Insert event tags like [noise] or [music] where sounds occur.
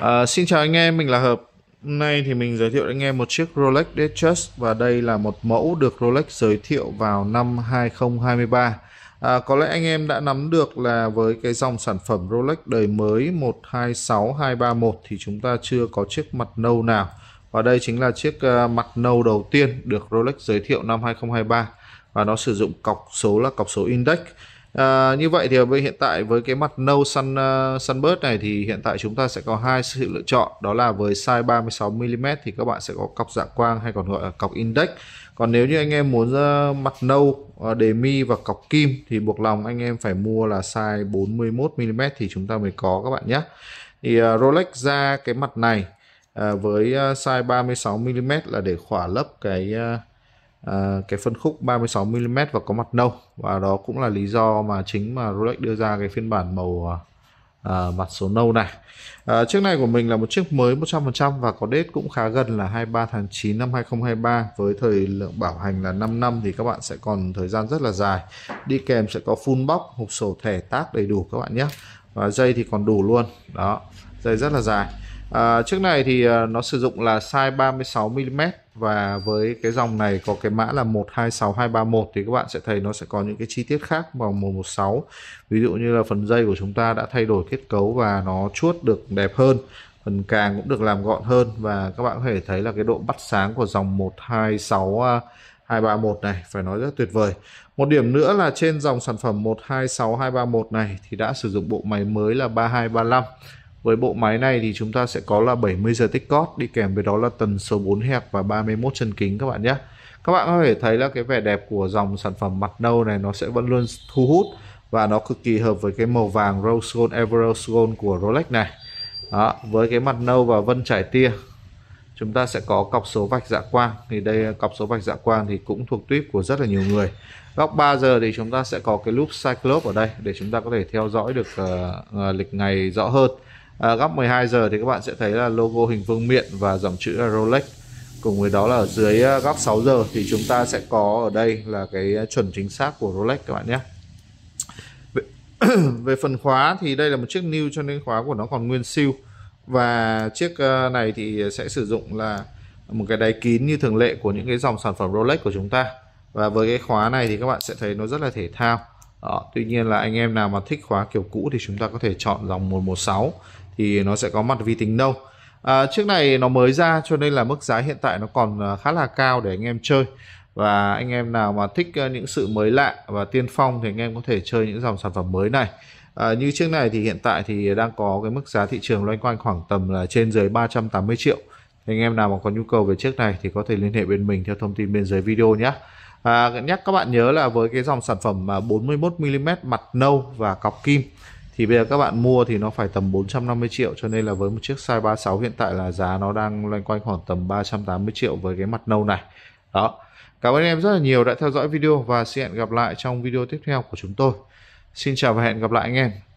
À, xin chào anh em, mình là Hợp. Hôm nay thì mình giới thiệu anh em một chiếc Rolex Datejust và đây là một mẫu được Rolex giới thiệu vào năm 2023. À, ờ, có lẽ anh em đã nắm được là với cái dòng sản phẩm Rolex đời mới 126231 thì chúng ta chưa có chiếc mặt nâu nào. Và đây chính là chiếc uh, mặt nâu đầu tiên được Rolex giới thiệu năm 2023 và nó sử dụng cọc số là cọc số index. À, như vậy thì với hiện tại với cái mặt nâu sun uh, sunburst này thì hiện tại chúng ta sẽ có hai sự lựa chọn. Đó là với size 36 mm thì các bạn sẽ có cọc dạng quang hay còn gọi là cọc index. Còn nếu như anh em muốn uh, mặt nâu uh, ờ, đề mi và cọc kim thì buộc lòng anh em phải mua là size 41 mm thì chúng ta mới có các bạn nhé. Thì uh, Rolex ra cái mặt này uh, với uh, size 36 mm là để khỏa lấp cái uh, Ờ, cái phân khúc 36 mm và có mặt nâu. Và đó cũng là lý do mà chính mà Rolex đưa ra cái phiên bản màu uh, mặt số nâu này. Uh, chiếc này của mình là một chiếc mới 100% và có date cũng khá gần là 23 tháng 9 năm 2023 với thời lượng bảo hành là 5 năm thì các bạn sẽ còn thời gian rất là dài. Đi kèm sẽ có full box hộp sổ thẻ tác đầy đủ các bạn nhé. Và dây thì còn đủ luôn. Đó dây rất là dài. À, chiếc này thì à, nó sử dụng là size 36mm và với cái dòng này có cái mã là 126231 thì các bạn sẽ thấy nó sẽ có những cái chi tiết khác vào màu 16 ví dụ như là phần dây của chúng ta đã thay đổi kết cấu và nó chuốt được đẹp hơn phần càng cũng được làm gọn hơn và các bạn có thể thấy là cái độ bắt sáng của dòng 126 231 này phải nói rất tuyệt vời. Một điểm nữa là trên dòng sản phẩm 126231 này thì đã sử dụng bộ máy mới là 3235 với bộ máy này thì chúng ta sẽ có là 70 giờ tích cót đi kèm với đó là tần số 4 hẹp và 31 chân kính các bạn nhé. Các bạn có thể thấy là cái vẻ đẹp của dòng sản phẩm mặt nâu này nó sẽ vẫn luôn thu hút và nó cực kỳ hợp với cái màu vàng Rose Gold Ever Gold của Rolex này. Đó, với cái mặt nâu và vân trải tia chúng ta sẽ có cọc số vạch dạ quang thì đây cọc số vạch dạ quang thì cũng thuộc tuyếp của rất là nhiều người góc 3 giờ thì chúng ta sẽ có cái loop cyclop ở đây để chúng ta có thể theo dõi được uh, lịch ngày rõ hơn à, góc 12 giờ thì các bạn sẽ thấy là logo hình vương miện và dòng chữ là Rolex. Cùng với đó là ở dưới à, góc 6 giờ thì chúng ta sẽ có ở đây là cái à, chuẩn chính xác của Rolex các bạn nhé. [clears throat] Về, phần khóa thì đây là một chiếc new cho nên khóa của nó còn nguyên siêu. Và chiếc à, này thì sẽ sử dụng là một cái đáy kín như thường lệ của những cái dòng sản phẩm Rolex của chúng ta. Và với cái khóa này thì các bạn sẽ thấy nó rất là thể thao đó, tuy nhiên là anh em nào mà thích khóa kiểu cũ thì chúng ta có thể chọn dòng 116 thì nó sẽ có mặt vi tính nâu à, chiếc này nó mới ra cho nên là mức giá hiện tại nó còn à, khá là cao để anh em chơi. Và anh em nào mà thích à, những sự mới lạ và tiên phong thì anh em có thể chơi những dòng sản phẩm mới này. À, như chiếc này thì hiện tại thì đang có cái mức giá thị trường loanh quanh khoảng tầm là trên dưới 380 triệu. Thì anh em nào mà có nhu cầu về chiếc này thì có thể liên hệ bên mình theo thông tin bên dưới video nhé à, nhắc các bạn nhớ là với cái dòng sản phẩm 41mm mặt nâu và cọc kim thì bây giờ các bạn mua thì nó phải tầm 450 triệu cho nên là với một chiếc size 36 hiện tại là giá nó đang loanh quanh khoảng tầm 380 triệu với cái mặt nâu này. Đó. Cảm ơn em rất là nhiều đã theo dõi video và xin hẹn gặp lại trong video tiếp theo của chúng tôi. Xin chào và hẹn gặp lại anh em.